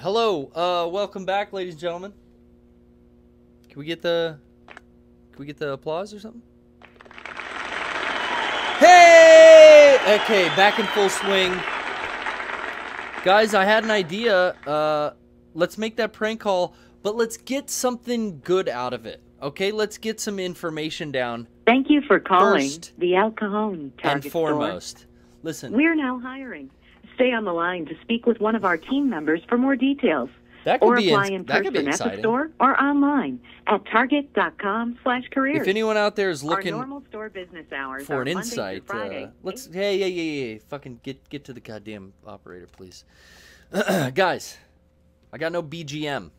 hello. Uh, welcome back, ladies and gentlemen. Can we get the, can we get the applause or something? Hey! Okay, back in full swing. Guys, I had an idea. Uh, let's make that prank call, but let's get something good out of it. Okay, let's get some information down. Thank you for calling First the Target and foremost. Listen, We're now hiring. Stay on the line to speak with one of our team members for more details. that could or be apply in- in that could be person at the store or online at target.com slash careers. If anyone out there is looking our normal store business hours for an insight, Friday, uh, let's. Hey, yeah, yeah, yeah. Fucking get get to the goddamn operator, please. Guys, I got no BGM.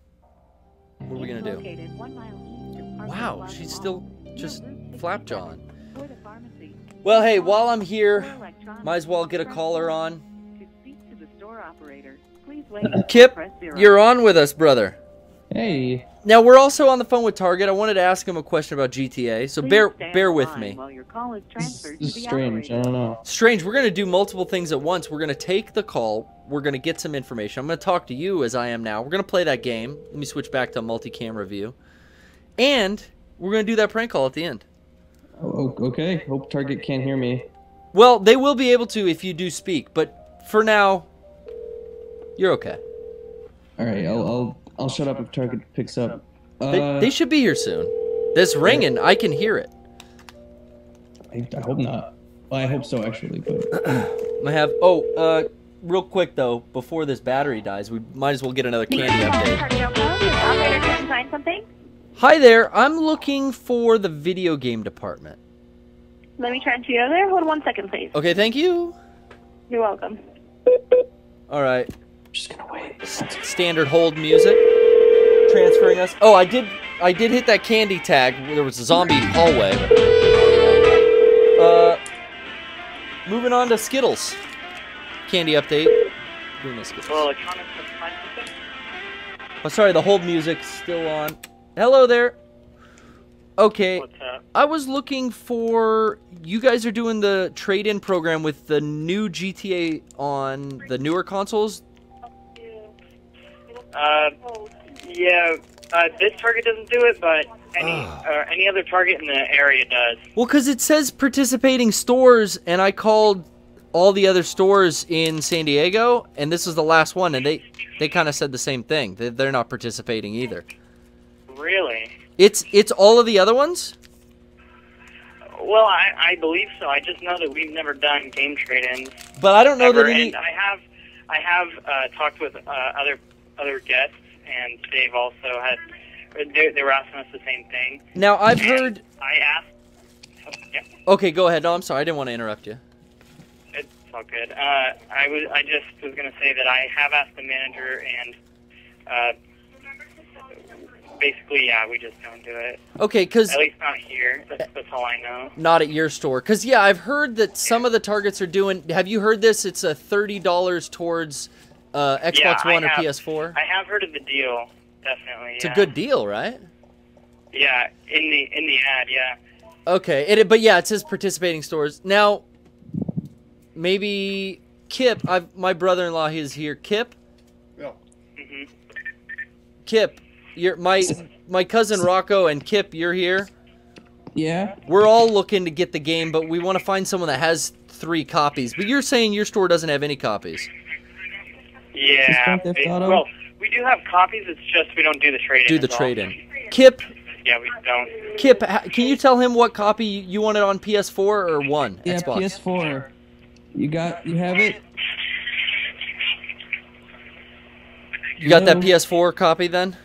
What are we gonna do? located one mile east of Parkway Wow, she's still just flapjawing. 67, or the pharmacy. Well, hey, while I'm here, might as well get a caller on. Kip, Press you're on with us, brother. Hey, Now we're also on the phone with Target. I wanted to ask him a question about GTA, so Please bear bear with me. While your call is transferred this to the strange. I don't know. Strange. We're gonna do multiple things at once. We're gonna take the call. We're gonna get some information. I'm gonna talk to you as I am now. We're gonna play that game. Let me switch back to multi-camera view, and we're gonna do that prank call at the end. Oh, okay. Hope Target can't hear me. Well, they will be able to if you do speak, but for now, you're okay. All right, I'll I'll, I'll shut up if Target picks up. Uh, They, they should be here soon. This ringing, I can hear it. I, I hope not. Well, I hope so actually, but I have. Oh, uh, real quick though, before this battery dies, we might as well get another candy update. Operator, can you find something? Hi there. I'm looking for the video game department. Let me transfer you over there. Hold one second, please. Okay, thank you. You're welcome. All right. I'm just gonna wait. Standard hold music. Transferring us. Oh, I did. I did hit that candy tag. There was a zombie hallway. Uh, moving on to Skittles. Candy update. Doing the Skittles. electronics can? Oh, sorry. The hold music's still on. Hello there. Okay. What's up? I was looking for. You guys are doing the trade-in program with the new GTA on the newer consoles. Uh, yeah, uh, this target doesn't do it, but any Ah. uh, any other target in the area does. Well, because it says participating stores, and I called all the other stores in San Diego, and this was the last one, and they they kind of said the same thing. They, they're not participating either. Really? It's it's all of the other ones. Well, I, I believe so. I just know that we've never done game trade-ins But I don't know ever, that any. I have I have uh, talked with uh, other other guests, and they've also had they, they were asking us the same thing. Now I've heard. I asked. Yeah. Okay, go ahead. No, I'm sorry. I didn't want to interrupt you. It's all good. Uh, I was. I just was going to say that I have asked the manager, and uh, basically, yeah, we just don't do it. Okay, because At least not here. That's, that's all I know. not at your store. Because yeah, I've heard that some of the targets are doing. Have you heard this? It's a thirty dollars towards uh, Xbox Yeah, I One or have- PS4. I have heard of the deal. Definitely. It's yeah. a good deal, right? Yeah, in the in the ad, yeah. Okay, it, but yeah, it says participating stores. Now, maybe Kip. I've my brother-in-law he is here. Kip, hmm Kip, you're my my cousin Rocco and Kip. You're here. Yeah. We're all looking to get the game, but we want to find someone that has three copies. But you're saying your store doesn't have any copies. Yeah. Grand Theft it- well, we do have copies. It's just we don't do the trade. Do the trade-in. Kip, Yeah, we don't. Kip, can you tell him what copy you wanted on PS4 or one Yeah. Xbox? PS4. You got. You have it. You got that PS4 copy then?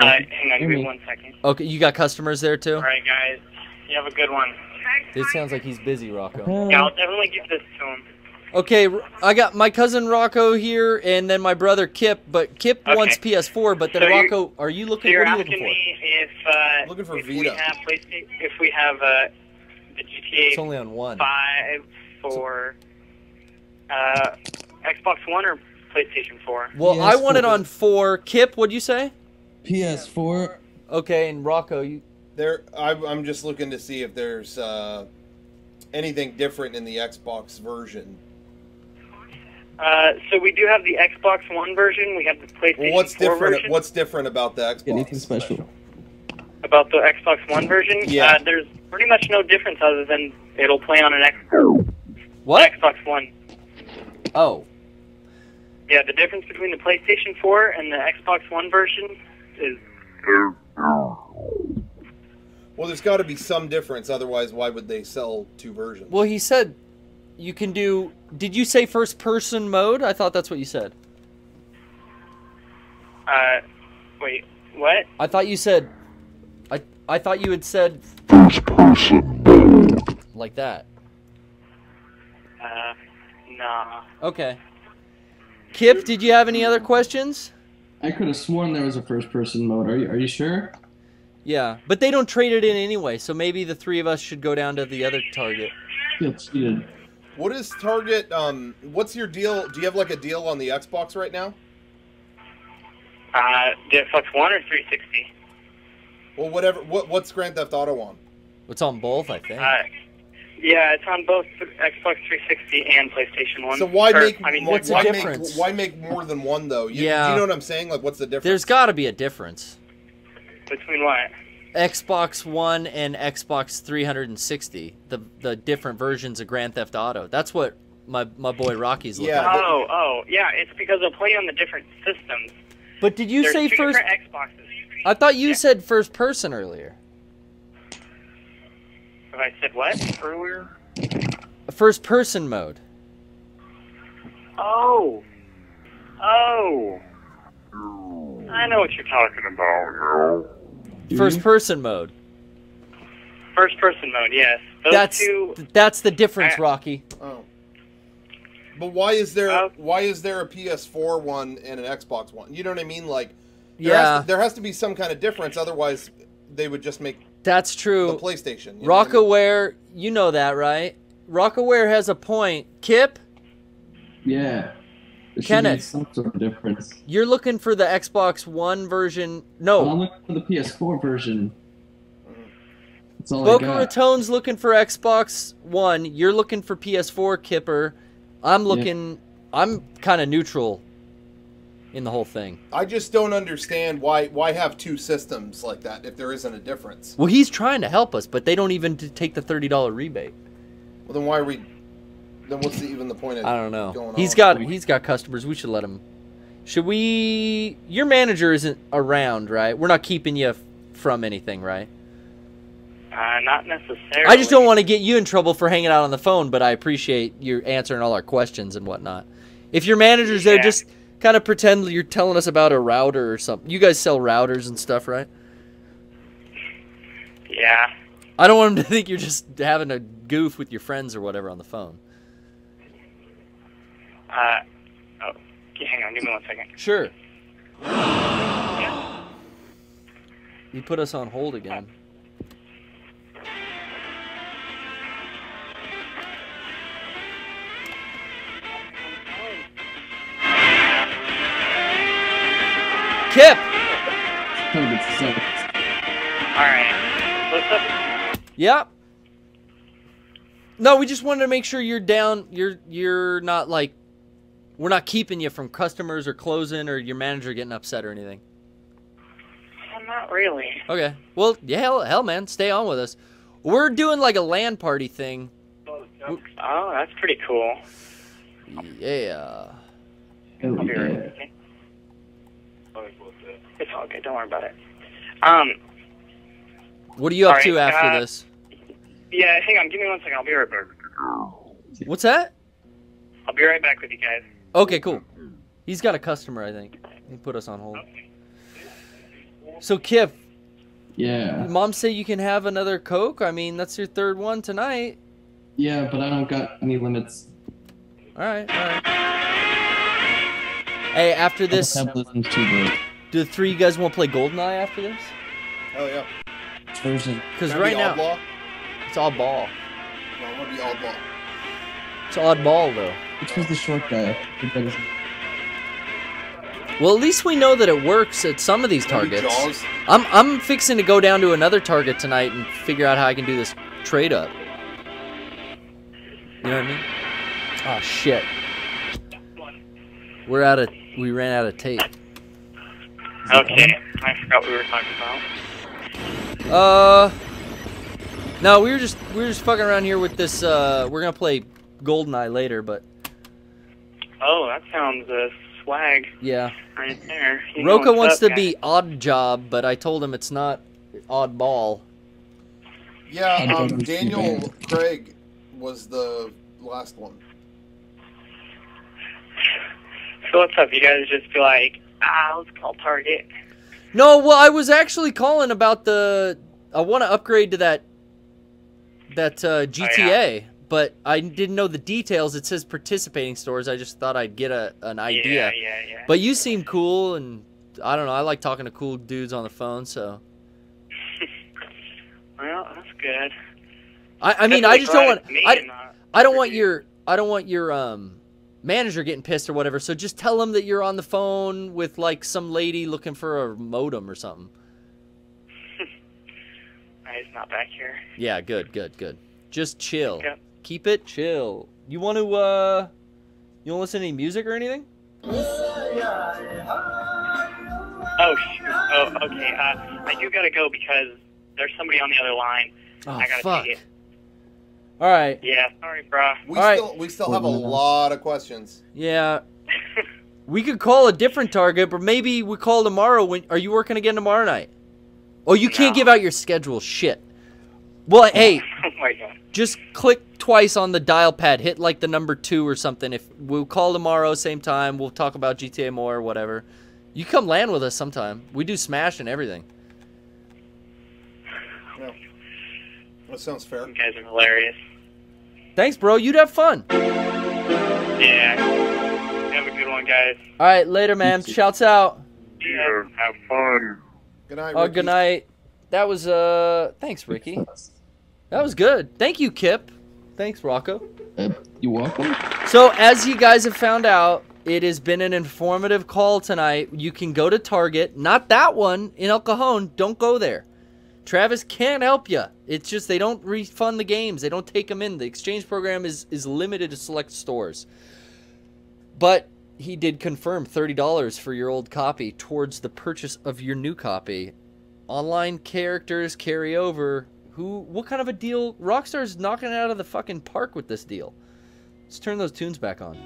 Uh, hang on, give me me. one second. Okay, you got customers there too. All right, guys. You have a good one. This sounds like he's busy, Rocco. Yeah, I'll definitely give this to him. Okay, R- I got my cousin Rocco here, and then my brother Kip. But Kip Okay. wants PS4, but then So you're- Rocco, are you So looking? you're What are you asking looking for? me if uh, Looking for if we have PlayStation, if we have uh, the GTA It's only on one. Five for uh, Xbox One or PlayStation Four. Well, I want it on four. Kip, what'd you say? PS4. Okay, and Rocco, you. There, I'm, I'm just looking to see if there's uh, anything different in the Xbox version. Uh, so we do have the Xbox One version. We have the PlayStation Well, what's 4 different? version. What's different about the Xbox? Anything special? About the Xbox One version? Yeah. Uh, there's pretty much no difference other than it'll play on an Xbox. What? Xbox One. Oh. Yeah, the difference between the PlayStation 4 and the Xbox One version is Well, there's got to be some difference. Otherwise, why would they sell two versions? Well, he said you can do. Did you say first person mode? I thought that's what you said. uh, wait, what? I thought you said. I I thought you had said first person mode. Like that. Uh, nah. Okay. Kip, did you have any other questions? I could have sworn there was a first person mode. Are you, are you sure? Yeah, but they don't trade it in anyway, so maybe the three of us should go down to the other target. Feel cheated. What is Target? Um, what's your deal? Do you have like a deal on the Xbox right now? Uh, the Xbox One or 360? Well, whatever. What what's Grand Theft Auto on? It's on both, I think. Uh, yeah, it's on both Xbox 360 and PlayStation 1. So why Or, make I mean, what's the difference? Make, why make more than one though? You, Yeah. Do you know what I'm saying? Like, what's the difference? There's got to be a difference. between what? Xbox One and Xbox 360, the the different versions of Grand Theft Auto. That's what my my boy Rocky's looking Yeah. at. Oh, oh, yeah, it's because they'll play on the different systems. But did you There's say two first? different Xboxes. I thought you Yeah. said first person earlier. Have I said what earlier? First person mode. Oh. Oh. I know what you're talking about. Do First person mode. First person mode, yes. Those That's two. that's the difference, I- Rocky. Oh. But why is there Uh, why is there a PS4 one and an Xbox one? You know what I mean? Like, there Yeah, has to, there has to be some kind of difference. Otherwise, they would just make that's true. the true. PlayStation. you know I mean? Rockaware, you know that, right? Rockaware has a point. Kip, Yeah. There Kenneth. some sort of difference. you're looking for the Xbox One version. Well, I'm No, looking for the PS4 version. That's all Boca I got. Ratone's looking for Xbox One. You're looking for PS4, Kipper. I'm looking. I'm kind of neutral in the whole thing. I just don't understand why why have two systems like that if there isn't a difference. Well, he's trying to help us, but they don't even take the thirty dollar rebate. Well, then why are we? Then what's the, even the point of? I don't know. Going He's on? got he's got customers. We should let him. Should we? Your manager isn't around, right? We're not keeping you f- from anything, right? Uh, not necessarily. I just don't want to get you in trouble for hanging out on the phone, but I appreciate you answering all our questions and whatnot. If your manager's there, just kind of pretend you're telling us about a router or something. You guys sell routers and stuff, right? Yeah. I don't want him to think you're just having a goof with your friends or whatever on the phone. Uh, oh, hang on, give me one second. Sure. You put us on hold again. Kip! Trying to get the settings. All right. Yep. No, we just wanted to make sure you're down. You're you're not like we're not keeping you from customers or closing or your manager getting upset or anything. I'm not really. Okay. Well, yeah, hell, hell, man, stay on with us. We're doing like a LAN party thing. Oh, that's pretty cool. Yeah. Hell I'll be right yeah. It's all good. Don't worry about it. Um, What are you up All to after uh, this? yeah, hang on. Give me one second. I'll be right back. What's that? I'll be right back with you guys. Okay, cool. He's got a customer, I think. He put us on hold. So, Kip, Yeah. mom say you can have another Coke? I mean, that's your third one tonight. Yeah, but I don't got any limits. All right, all right. Hey, after this, don't have limits too big. do the three of you guys want to play GoldenEye after this? Hell yeah. Version. Because Can right be now, Oddlaw? it's all ball. No, I want to be oddlaw. It's oddball, though. Which was the short guy? The Well, at least we know that it works at some of these Can I be targets. I'm I'm fixing to go down to another target tonight and figure out how I can do this trade up. You know what I mean? Oh shit. We're out of. We ran out of tape. Okay, I forgot we were talking about. Uh. No, we were just we were just fucking around here with this. Uh, we're gonna play Goldeneye later, but Oh, that sounds uh, swag yeah. right there. You know Roka wants up, to guys. be odd job, but I told him it's not oddball. Yeah, um, Daniel. Craig was the last one. So what's up? You guys just be like, ah, let's call Target. No, well, I was actually calling about the. I want to upgrade to that. That uh, GTA, but I didn't know the details. It says participating stores. I just thought I'd get a an idea. Yeah, yeah, yeah. But you seem cool, and I don't know. I like talking to cool dudes on the phone. So well, that's good. I, I mean, I just don't want. I, I don't want your. I don't want your um manager getting pissed or whatever. So just tell him that you're on the phone with like some lady looking for a modem or something. He's not back here. Yeah, good, good, good. Just chill. Yep. Keep it chill. You want to uh you want to listen to any music or anything? Oh, shoot. Oh, okay. Uh, I do gotta go because there's somebody on the other line. Oh I gotta fuck. take it. All right. Yeah, sorry, bro. We All right. still we still have a lot of questions. Yeah. We could call a different target, but maybe we call tomorrow when are you working again tomorrow night? Oh, you can't No. give out your schedule. Shit. Well, oh hey, oh my god. just click twice on the dial pad. Hit like the number 2 or something. If we'll call tomorrow same time, we'll talk about GTA more or whatever. You come LAN with us sometime. We do Smash and everything. Yeah. That sounds fair. You guys are hilarious. Thanks, bro. You'd have fun. Yeah. Have a good one, guys. All right, later, man. Shouts out. Yeah. Have fun. Good night. Oh, Ricky. good night. That was uh, thanks, Ricky. That was good. Thank you, Kip. Thanks, Rocco. You're welcome. So, as you guys have found out, it has been an informative call tonight. You can go to Target, not that one in El Cajon. Don't go there. Travis can't help you. It's just they don't refund the games. They don't take them in. The exchange program is is limited to select stores. But he did confirm $30 for your old copy towards the purchase of your new copy. Online characters carry over. Who what kind of a deal Rockstar's knocking it out of the fucking park with this deal. Let's turn those tunes back on.